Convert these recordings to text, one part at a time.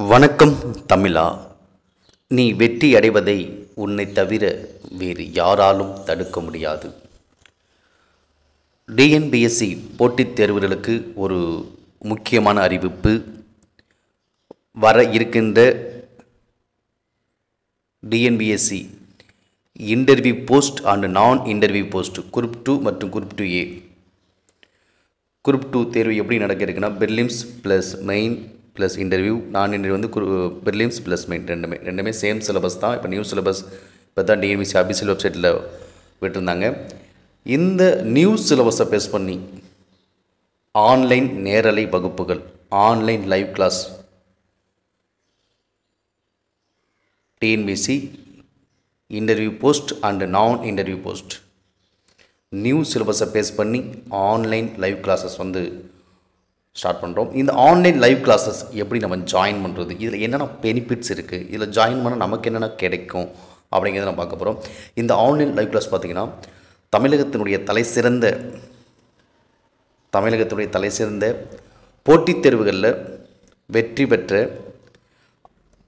வணக்கம் தமிழா. நீ வெற்றி அடைவதை உன்னை தவிர வேறு யாராலும் தடுக்க முடியாது. டிஎன்பிஎஸ்சி போட்டித் தேர்வுகளுக்கு ஒரு முக்கியமான அறிவிப்பு. வர இருக்கின்ற TNPSC interview post and non interview post group two மற்றும் group two A. Group two தேர்வு எப்படி நடக்க இருக்குன்னா prelims plus main plus interview non interview வந்து குரு பெர்லிம்ஸ் ப்ளஸ் மெயின் ரெண்டுமே. ரெண்டுமே சேம் சிலபஸ் தான். இப்போ நியூ சிலபஸ் இப்போ தான் டிஎன்பிசி அபிஷியல் வெப்சைட்டில் விட்டுருந்தாங்க. இந்த நியூ சிலபஸை பேஸ் பண்ணி ஆன்லைன் நேரலை வகுப்புகள் online live class TNPC interview post and non interview post new சிலபஸை பேஸ் பண்ணி ஆன்லைன் லைவ் கிளாஸஸ் வந்து ஸ்டார்ட் பண்ணுறோம் இந்த ஆன்லைன் லைவ் கிளாஸஸ் எப்படி நம்ம ஜாயின் பண்ணுறது இதில் என்னென்ன பெனிஃபிட்ஸ் இருக்குது இதில் ஜாயின் பண்ணால் நமக்கு என்னென்ன கிடைக்கும்? அப்படிங்கிறத நம்ம பார்க்க போகிறோம் இந்த ஆன்லைன் லைவ் கிளாஸ் பார்த்திங்கன்னா தமிழகத்தினுடைய தலை சிறந்த தமிழகத்தினுடைய தலை சிறந்த போட்டித் தேர்வுகளில் வெற்றி பெற்ற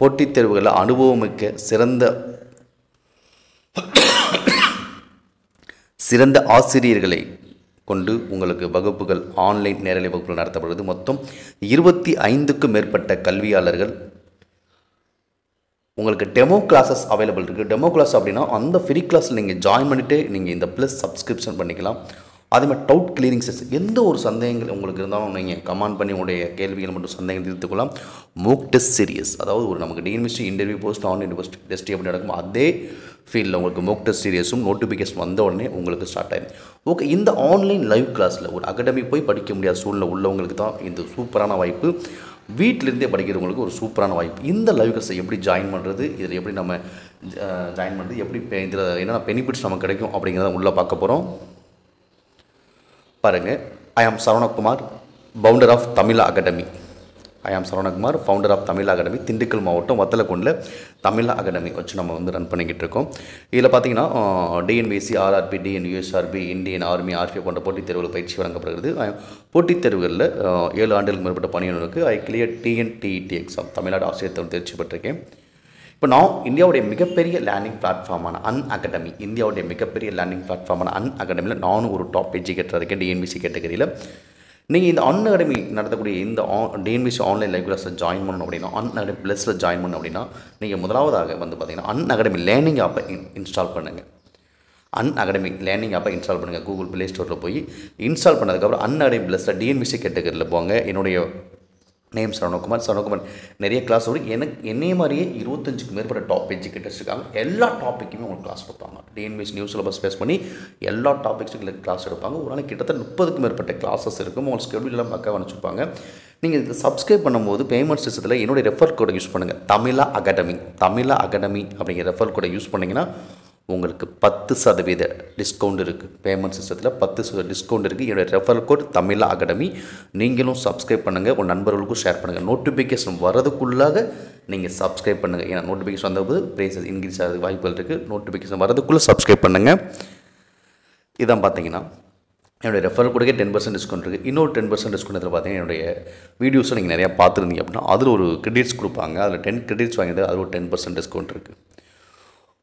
போட்டித் தேர்வுகளில் அனுபவமிக்க சிறந்த சிறந்த ஆசிரியர்களை கொண்டு உங்களுக்கு வகுப்புகள் ஆன்லைன் நேரலை வகுப்புகள் நடத்தப்படுவது மொத்தம் இருபத்தி ஐந்துக்கும் மேற்பட்ட கல்வியாளர்கள் உங்களுக்கு டெமோ கிளாஸஸ் அவைலபிள் இருக்குது டெமோ கிளாஸ் அப்படின்னா அந்த ஃப்ரீ கிளாஸில் நீங்கள் ஜாயின் பண்ணிவிட்டு நீங்கள் இந்த ப்ளஸ் சப்ஸ்கிரிப்ஷன் பண்ணிக்கலாம். அதேமாதிரி டவுட் கிளியரிங் செஸ் எந்த ஒரு சந்தேகங்கள் உங்களுக்கு இருந்தாலும் நீங்கள் கமெண்ட் பண்ணி உங்களுடைய கேள்விகள் மற்றும் சந்தேகங்கள் தீர்த்துக்கொள்ளலாம் மூக் டெஸ்ட் சீரியஸ் அதாவது ஒரு நமக்கு டிஎன்மிஸ்டி interview post online post test எப்படி நடக்கும் அதே ஃபீல்டில் உங்களுக்கு மோக் டெஸ்ட் சீரியஸும் நோட்டிஃபிகேஷன் வந்த உடனே உங்களுக்கு ஸ்டார்ட் ஆயிடும் ஓகே இந்த ஆன்லைன் லைவ் கிளாஸில் ஒரு அகாடமி போய் படிக்க முடியாத சூழ்நிலை உள்ளவங்களுக்கு தான் இந்த சூப்பரான வாய்ப்பு. வீட்டிலேருந்தே படிக்கிறவங்களுக்கு ஒரு சூப்பரான வாய்ப்பு. இந்த லைவ் கிளாஸை எப்படி ஜாயின் பண்ணுறது இதில் எப்படி நம்ம ஜாயின் பண்ணுறது எப்படி இதில் என்னென்ன பெனிஃபிட்ஸ் நமக்கு கிடைக்கும் அப்படிங்கிறத உள்ளே பார்க்க போகிறோம் பாருங்கள் I am Saravanakumar founder of Tamil academy I am Saravanakumar founder of Tamil academy Dindigul மாவட்டம் வத்தலக்குண்டில் தமிழ் அகாடமி வச்சு நம்ம வந்து ரன் பண்ணிக்கிட்டு இருக்கோம். இதில் பார்த்தீங்கன்னா TNPSC RRB TNUSRB Indian army RPF போன்ற போட்டித் தேர்வுகள் பயிற்சி வழங்கப்படுகிறது. போட்டித் தேர்வுகளில் ஏழு ஆண்டுகளுக்கு மேற்பட்ட பணியாளருக்கு I clear TNTET exam Tamil Nadu ஆசிரியர் தேர்வு தேர்ச்சி பெற்றிருக்கேன். இப்போ நான் இந்தியாவுடைய மிகப்பெரிய லேர்னிங் பிளாட்ஃபார்மான அன் அகாடமி இந்தியாவுடைய மிகப்பெரிய லேர்னிங் பிளாட்ஃபார்மான அன் அகாடமியில் நானும் ஒரு டாப் எஜுகேட்டராக இருக்கேன் டிஎன்பிசி கேட்டகரியில் நீங்கள் இந்த அன் அகாடமி நடத்தக்கூடிய இந்த டிஎன்பிசி ஆன்லைன் லைவ் கிளாஸில் ஜாயின் பண்ணணும் அப்படின்னா அன் அகாடமி ப்ளஸில் ஜாயின் பண்ணணும் அப்படின்னா நீங்கள் முதலாவதாக வந்து பார்த்தீங்கன்னா அன் அகாடமி லேர்னிங் ஆப்பை இன்ஸ்டால் பண்ணுங்கள் அன் அகாடமி லேர்னிங் ஆப்பை இன்ஸ்டால் பண்ணுங்கள் கூகுள் ப்ளே ஸ்டோரில் போய் இன்ஸ்டால் பண்ணதுக்கப்புறம் அன் அகாடமி ப்ளஸில் டிஎன்பிசி கேட்டகரியில் போங்க. என்னுடைய நேம் சரவணகுமார். சரவணகுமார் நிறைய கிளாஸ் வரும் எனக்கு என்னைய மாதிரியே இருபத்தஞ்சுக்கு மேற்பட்ட டாப் எஜுகேட்டர்ஸ் இருக்காங்க எல்லா டாப்பிக்குமே உங்களுக்கு கிளாஸ் எடுப்பாங்க. டிஎன்பிஎஸ் நியூஸ் சிலபஸ் பேஸ் பண்ணி எல்லா டாபிக்ஸுக்கும் கிளாஸ் எடுப்பாங்க. ஒரு நாளைக்கு கிட்டத்தட்ட முப்பதுக்கு மேற்பட்ட கிளாஸஸ் இருக்கும். உங்களுக்கு ஸ்கெடியூலாம் பக்கம் அனுப்பிச்சிருப்பாங்க நீங்கள் இது சப்ஸ்கிரைப் பண்ணும்போது பேமெண்ட் சிஸ்டத்தில் என்னுடைய ரெஃபர் கோடை யூஸ் பண்ணுங்கள் தமிழா அகாடமி தமிழா அகாடமி அப்படிங்கிற ரெஃபர் கோடை யூஸ் பண்ணிங்கன்னா உங்களுக்கு பத்து சதவீத டிஸ்கவுண்ட் இருக்குது பேமெண்ட் சிஸ்டத்தில் பத்து சதவீத டிஸ்கவுண்ட் இருக்குது என்னுடைய ரெஃபரல் கோட் தமிழ் அகாடமி. நீங்களும் சப்ஸ்கிரைப் பண்ணுங்கள் உங்கள் நண்பர்களுக்கும் ஷேர் பண்ணுங்கள் நோட்டிஃபிகேஷன் வரதுக்குள்ளாக நீங்கள் சப்ஸ்கிரைப் பண்ணுங்கள் ஏன்னா நோட்டிஃபிகேஷன் வந்தபோது ப்ரைஸஸ் இன்க்ரீஸ் ஆகிறதுக்கு வாய்ப்புகள் இருக்குது நோட்டிஃபிகேஷன் வரதுக்குள்ளே சப்ஸ்கிரைப் பண்ணுங்கள் இதான் பார்த்தீங்கன்னா என்னுடைய ரெஃபரல் கொடுக்க டென் பர்சன்ட் டிஸ்கவுண்ட் இருக்குது இன்னொரு டென் பர்சன்ட் டிஸ்கவுண்ட் இதில் பார்த்தீங்கன்னா என்னுடைய வீடியோஸை நீங்கள் நிறையா பார்த்துருந்தீங்க அப்படின்னா அதில் ஒரு கிரெடிட்ஸ் கொடுப்பாங்க. அதில் டென் கிரெடிட்ஸ் வாங்கிட்டு அதில் ஒரு டென் பர்சன்ட் டிஸ்கவுண்ட் இருக்குது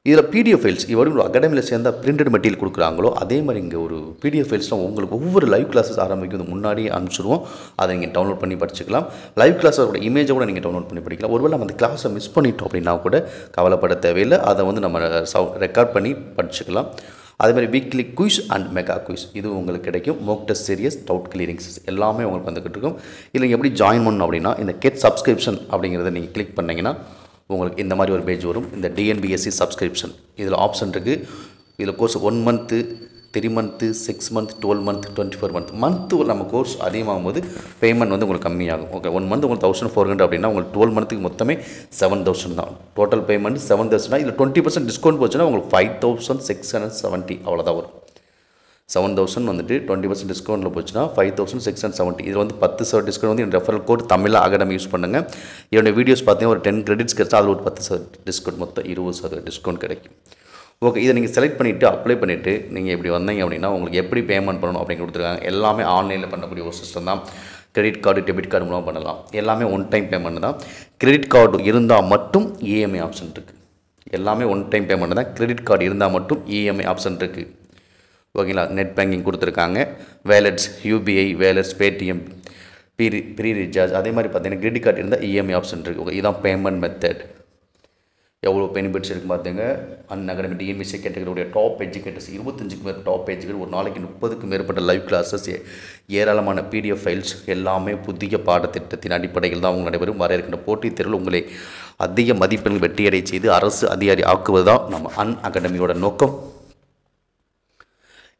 இதில் பிடிஎஃப் ஃபைல்ஸ் இவரும் ஒரு அகாடமியில் சேர்ந்தால் பிரிண்டட் மெட்டீரியல் கொடுக்குறாங்களோ அதே மாதிரி இங்கே ஒரு பிடிஎஃப் ஃபைல்ஸ்லாம் உங்களுக்கு ஒவ்வொரு லைவ் கிளாஸஸ் ஆரம்பிக்கும் முன்னாடியே அனுப்பிச்சிடுவோம் அதை நீங்கள் டவுன்லோட் பண்ணி படிச்சுக்கலாம். லைவ் கிளாஸோட இமேஜை கூட நீங்கள் டவுன்லோட் பண்ணி படிக்கலாம். ஒருவேளை நம்ம அந்த கிளாஸை மிஸ் பண்ணிட்டோம் அப்படின்னா கூட கவலைப்பட தேவையில்லை. அதை வந்து நம்ம சவு ரெக்கார்ட் பண்ணி படிச்சுக்கலாம். அதேமாதிரி weekly quiz and mega quiz இது உங்களுக்கு கிடைக்கும். Mock test series doubt clearings எல்லாமே உங்களுக்கு வந்துக்கிட்டு இருக்கும். இதில் எப்படி ஜாயின் பண்ணணும் அப்படின்னா இந்த கெட் சப்ஸ்கிரிப்ஷன் அப்படிங்கிறத நீங்கள் கிளிக் பண்ணிங்கன்னா உங்களுக்கு இந்த மாதிரி ஒரு பேஜ் வரும். இந்த டிஎன்பிஎஸ்சி சப்ஸ்கிரிப்ஷன் இதில் ஆப்ஷன் இருக்குது இதில் course one month three month six month twelve month twenty four month month நம்ம கோர்ஸ் அதிகமாகும் போது பேமெண்ட் வந்து உங்களுக்கு கம்மியாகும். ஓகே ஒன் மந்த் உங்களுக்கு தௌசண்ட் ஃபோர் ஹண்ட்ரட் அப்படின்னா உங்களுக்கு டுவெல் மந்த்துக்கு மொத்தமே செவன் தௌசண்ட் தான். டோட்டல் பேமெண்ட் செவன் தௌசண்ட்னா இதில் டுவெண்ட்டி பர்சன்ட் டிஸ்கவுண்ட் போச்சுன்னா உங்களுக்கு five thousand six hundred seventy அவ்வளோதான் வரும். செவன் தௌசண்ட் வந்துட்டு டுவெண்ட்டி பர்சன்ட் டிஸ்கவுண்ட்டில் போச்சுன்னா five thousand six hundred seventy இதில் வந்து பத்து சதவீத டிஸ்கவுண்ட் வந்து என் referral code Tamil academy use பண்ணுங்கள் என்னோட வீடியோஸ் பார்த்தீங்கன்னா ஒரு டென் கிரெடிட்ஸ் கிடச்சா அதில் ஒரு பத்து சதவீத டிஸ்கவுண்ட் மொத்தம் இருபது சதவீத டிஸ்கவுண்ட் கிடைக்கும். ஓகே இதை நீங்கள் செலக்ட் பண்ணிவிட்டு அப்ளை பண்ணிவிட்டு நீங்கள் இப்படி வந்தீங்க அப்படின்னா உங்களுக்கு எப்படி பேமெண்ட் பண்ணணும் அப்படின்னு கொடுத்துருக்காங்க. எல்லாமே ஆன்லைனில் பண்ணக்கூடிய ஒரு சிஸ்டம் தான். கிரெடிட் கார்டு டெபிட் கார்டு மூலமாக பண்ணலாம். எல்லாமே ஒன் டைம் பேமெண்ட் தான். கிரெடிட் கார்டு இருந்தால் மட்டும் இஎம்ஐ ஆப்ஷன் இருக்குது எல்லாமே ஒன் டைம் பேமெண்ட் தான். கிரெடிட் கார்டு இருந்தால் மட்டும் இஎம்ஐ ஆப்ஷன் இருக்குது ஓகேங்களா? நெட் பேங்கிங் கொடுத்துருக்காங்க. Wallets UPI wallets Paytm free free recharge அதே மாதிரி பார்த்தீங்கன்னா கிரெடிட் கார்டு இருந்தால் இஎம்ஐ ஆப்ஷன் இருக்குது ஓகே இதுதான் பேமெண்ட் மெத்தட் எவ்வளோ பெனிஃபிட்ஸ் இருக்குது பார்த்துங்க? அன் அகாடமி டிஎன்பிசி கேட்டகரியுடைய டாப் எஜுகேட்டர்ஸ் இருபத்தஞ்சுக்கு மேற்பட்ட டாப் எஜுகேட்டர் ஒரு நாளைக்கு முப்பதுக்கு மேற்பட்ட லைவ் கிளாஸஸ் ஏராளமான பிடிஎஃப் ஃபைல்ஸ் எல்லாமே புதிய பாடத்திட்டத்தின் அடிப்படையில் தான் அவங்க நடைபெறும். வர இருக்கின்ற போட்டித் தேர்வில் உங்களை அதிக மதிப்பெண்கள் வெற்றியடை செய்து அரசு அதிகாரி ஆக்குவது தான் நம்ம அன் அகாடமியோட நோக்கம்.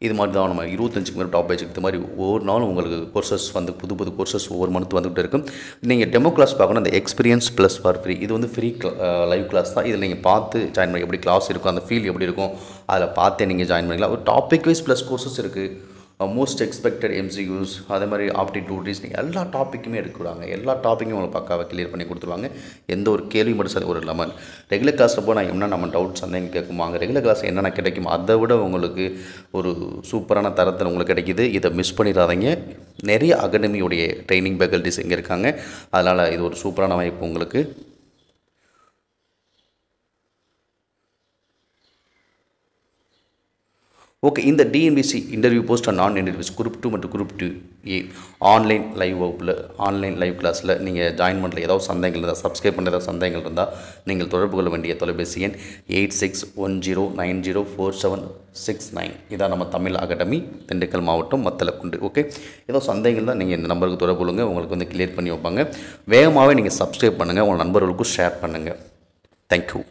இது மாதிரி தான் நம்ம இருபத்தஞ்சுக்கு மேலே டாப் பேஜ் இது மாதிரி ஒவ்வொரு நாளும் உங்களுக்கு கோர்சஸ் வந்து புது புது கோர்சஸ் ஒவ்வொரு மந்த் வந்துகிட்டு இருக்கும். நீங்கள் டெமோ கிளாஸ் பார்க்கணும் அந்த எக்ஸ்பீரியன்ஸ் ப்ளஸ் ஃபார் ஃப்ரீ இது வந்து ஃப்ரீ லைவ் கிளாஸ் தான். இதில் நீங்கள் பார்த்து ஜாயின் பண்ணி எப்படி கிளாஸ் இருக்கும் அந்த ஃபீல் எப்படி இருக்கும் அதில் பார்த்தே நீங்கள் ஜாயின் பண்ணிக்கலாம். ஒரு டாபிக் வைஸ் ப்ளஸ் கோர்சஸ் இருக்குது மோஸ்ட் எக்ஸ்பெக்டட் எம்சியூஸ் அதே மாதிரி ஆப்டிடியூட் நீங்கள் எல்லா டாப்பிக்குமே எடுக்கிறாங்க எல்லா டாப்பிக்கும் உங்களுக்கு பக்காவாக கிளியர் பண்ணி கொடுத்துருவாங்க. எந்த ஒரு கேள்வி மட்டும் சரி ஒரு இல்லாமல் ரெகுலர் கிளாஸில் போய் நான் என்ன நம்ம டவுட்ஸ் சந்தேகம் கேட்குமாங்க ரெகுலர் கிளாஸ் என்னென்ன கிடைக்கும் அதை விட உங்களுக்கு ஒரு சூப்பரான தரத்தில் உங்களுக்கு கிடைக்கிது. இதை மிஸ் பண்ணிடாதீங்க. நிறைய அகாடமியுடைய ட்ரைனிங் ஃபேக்கல்ட்டிஸ் இங்கே இருக்காங்க. அதனால் இது ஒரு சூப்பரான வாய்ப்பு உங்களுக்கு. ஓகே இந்த TNPSC interview post and non interviews group two மற்றும் group two A online live வகுப்பில் ஆன்லைன் லைவ் கிளாஸில் நீங்கள் ஜாயின் பண்ணுற ஏதாவது சந்தேகங்கள் இருந்தால் சப்ஸ்கிரைப் பண்ண ஏதாவது சந்தேகங்கள் இருந்தால் நீங்கள் தொடர்பு கொள்ள வேண்டிய தொலைபேசி எண் eight six one zero nine zero four seven six nine இதான் நம்ம தமிழ் அகாடமி திண்டுக்கல் மாவட்டம் மத்தலக்குண்டு. ஓகே ஏதோ சந்தேகங்கள் தான் நீங்கள் இந்த நம்பருக்கு தொடர்பு கொள்ளுங்க உங்களுக்கு வந்து கிளியர் பண்ணி வைப்பாங்க. வேகமாகவே நீங்கள் சப்ஸ்கிரைப் பண்ணுங்கள் உங்கள் நண்பர்களுக்கும் ஷேர் பண்ணுங்கள் தேங்க்யூ